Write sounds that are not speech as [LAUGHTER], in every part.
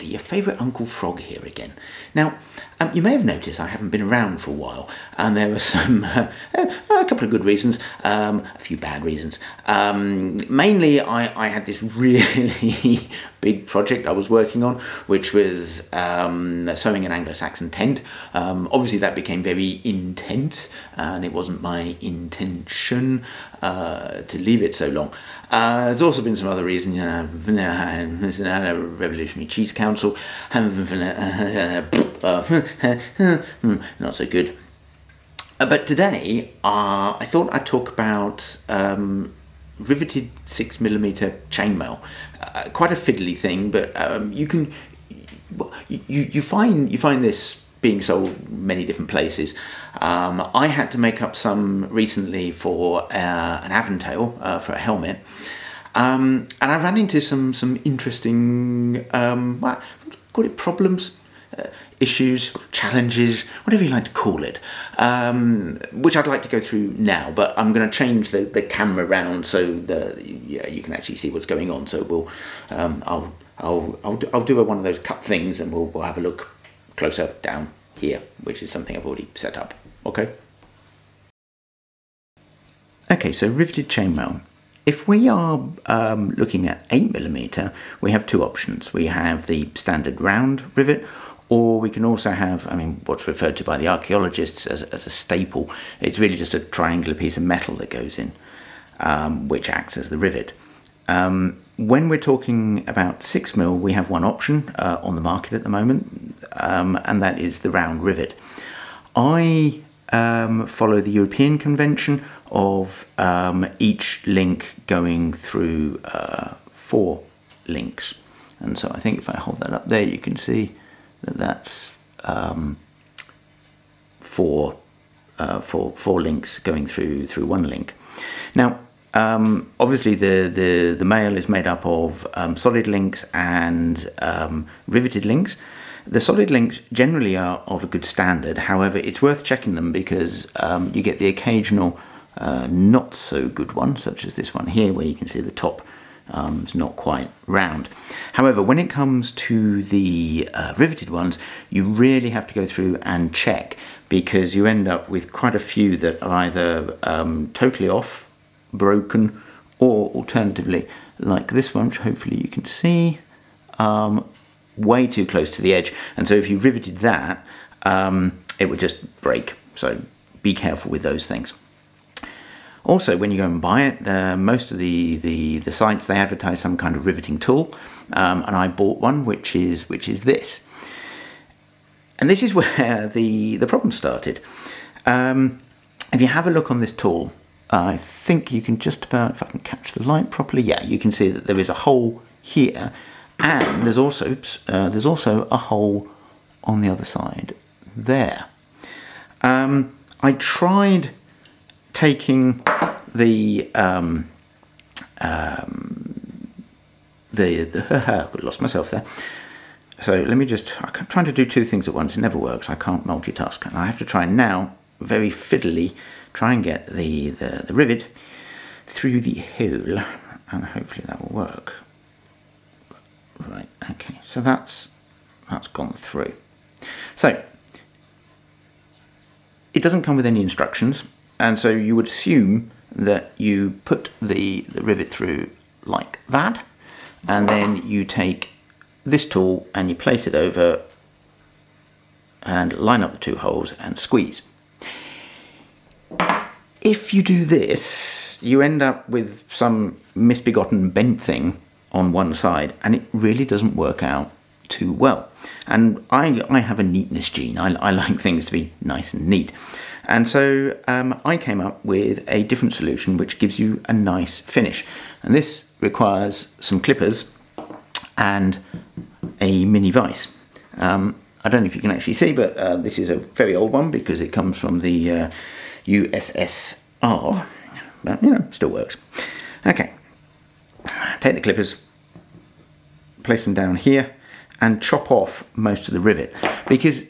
everybody, your favourite Uncle Frog here again. Now, um, you may have noticed I haven't been around for a while, and there are some, [LAUGHS] uh, a couple of good reasons, um, a few bad reasons. Um, mainly, I, I had this really [LAUGHS] big project I was working on, which was um, sewing an Anglo-Saxon tent. Um, obviously, that became very intense, and it wasn't my intention uh, to leave it so long. Uh, there's also been some other reasons, you know, Revolutionary Cheese Council, [LAUGHS] uh, [LAUGHS] not so good. Uh, but today, uh, I thought I'd talk about um, riveted six millimeter chainmail. Uh, quite a fiddly thing, but um, you can you, you find you find this being sold many different places. Um, I had to make up some recently for uh, an Aventail uh, for a helmet. Um, and I ran into some some interesting, um, call it problems, uh, issues, challenges, whatever you like to call it, um, which I'd like to go through now. But I'm going to change the, the camera around so yeah, you can actually see what's going on. So we'll um, I'll I'll I'll do, I'll do one of those cut things, and we'll we'll have a look closer down here, which is something I've already set up. Okay. Okay, so riveted chainmail. If we are um, looking at 8mm, we have two options. We have the standard round rivet, or we can also have, I mean, what's referred to by the archaeologists as, as a staple. It's really just a triangular piece of metal that goes in, um, which acts as the rivet. Um, when we're talking about 6mm, we have one option uh, on the market at the moment, um, and that is the round rivet. I um, follow the European convention of um, each link going through uh, four links. And so I think if I hold that up there, you can see that's um, four, uh, four, four links going through through one link. Now, um, obviously, the, the, the mail is made up of um, solid links and um, riveted links. The solid links generally are of a good standard, however, it's worth checking them because um, you get the occasional uh, not so good one, such as this one here, where you can see the top um, is not quite round. However, when it comes to the uh, riveted ones, you really have to go through and check because you end up with quite a few that are either um, totally off, broken, or alternatively, like this one, which hopefully you can see, um, way too close to the edge. And so if you riveted that, um, it would just break. So be careful with those things. Also, when you go and buy it, most of the, the, the sites they advertise some kind of riveting tool, um, and I bought one, which is which is this. And this is [LAUGHS] where the the problem started. Um, if you have a look on this tool, I think you can just about, if I can catch the light properly, yeah, you can see that there is a hole here, and there's also uh, there's also a hole on the other side there. Um, I tried taking the um, um, the, the [LAUGHS] lost myself there. So let me just, I'm trying to do two things at once. It never works. I can't multitask. And I have to try now, very fiddly, try and get the, the, the rivet through the hole. And hopefully that will work. Right, okay. So that's, that's gone through. So, it doesn't come with any instructions. And so you would assume that you put the, the rivet through like that, and then you take this tool and you place it over and line up the two holes and squeeze. If you do this, you end up with some misbegotten bent thing on one side, and it really doesn't work out too well. And I, I have a neatness gene. I, I like [LAUGHS] things to be nice and neat. And so um, I came up with a different solution which gives you a nice finish. And this requires some clippers and a mini vise. Um, I don't know if you can actually see, but uh, this is a very old one because it comes from the uh, USSR, but you know, still works. Okay, take the clippers, place them down here, and chop off most of the rivet because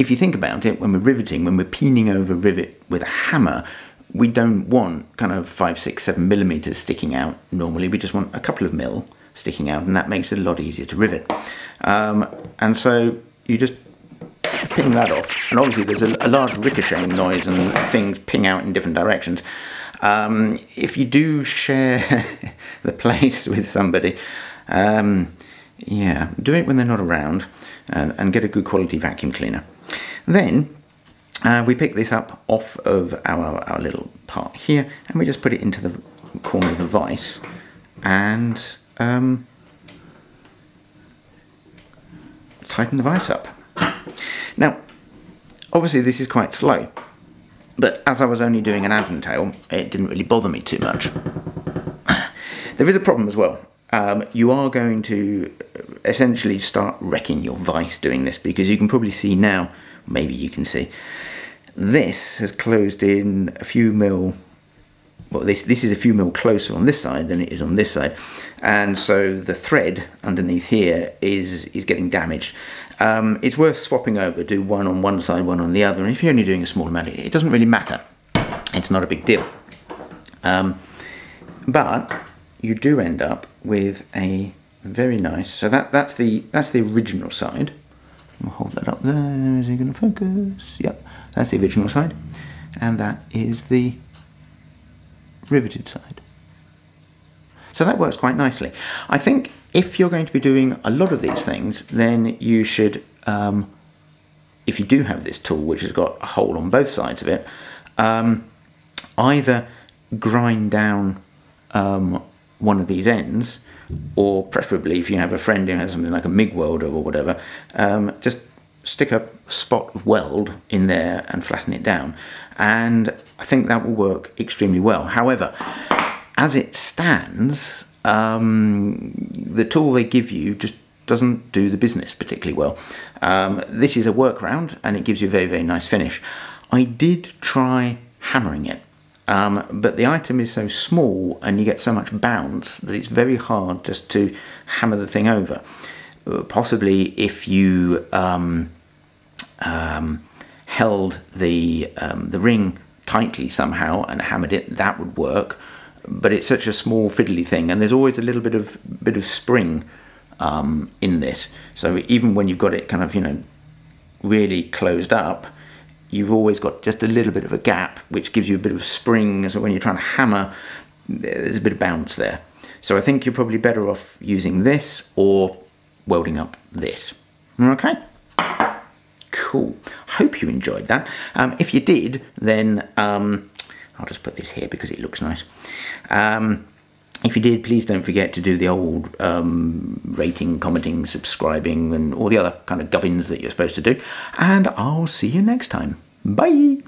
if you think about it, when we're riveting, when we're peening over rivet with a hammer, we don't want kind of five, six, seven millimeters sticking out normally. We just want a couple of mil sticking out and that makes it a lot easier to rivet. Um, and so you just ping that off and obviously there's a, a large ricocheting noise and things ping out in different directions. Um, if you do share [LAUGHS] the place with somebody, um, yeah, do it when they're not around and, and get a good quality vacuum cleaner. Then uh, we pick this up off of our, our little part here and we just put it into the corner of the vise and um, tighten the vise up. Now, obviously this is quite slow, but as I was only doing an Aventail, it didn't really bother me too much. [COUGHS] there is a problem as well. Um, you are going to essentially start wrecking your vice doing this because you can probably see now, maybe you can see, this has closed in a few mil well this this is a few mil closer on this side than it is on this side. And so the thread underneath here is is getting damaged. Um, it's worth swapping over do one on one side one on the other and if you're only doing a small amount it doesn't really matter. It's not a big deal. Um, but you do end up with a very nice so that that's the that's the original side I'll hold that up there is it going to focus yep that's the original side and that is the riveted side. So that works quite nicely. I think if you're going to be doing a lot of these things, then you should, um, if you do have this tool which has got a hole on both sides of it, um, either grind down um, one of these ends, or preferably if you have a friend who has something like a MIG welder or whatever, um, just stick a spot of weld in there and flatten it down. And I think that will work extremely well. However, as it stands, um, the tool they give you just doesn't do the business particularly well. Um, this is a workaround and it gives you a very, very nice finish. I did try hammering it, um, but the item is so small and you get so much bounce that it's very hard just to hammer the thing over. Uh, possibly if you um, um, held the, um, the ring tightly somehow and hammered it, that would work. But it's such a small fiddly thing, and there's always a little bit of bit of spring um, in this. So even when you've got it kind of you know really closed up, you've always got just a little bit of a gap, which gives you a bit of spring. So when you're trying to hammer, there's a bit of bounce there. So I think you're probably better off using this or welding up this. Okay cool. Hope you enjoyed that. Um, if you did, then um, I'll just put this here because it looks nice. Um, if you did, please don't forget to do the old um, rating, commenting, subscribing, and all the other kind of gubbins that you're supposed to do. And I'll see you next time. Bye!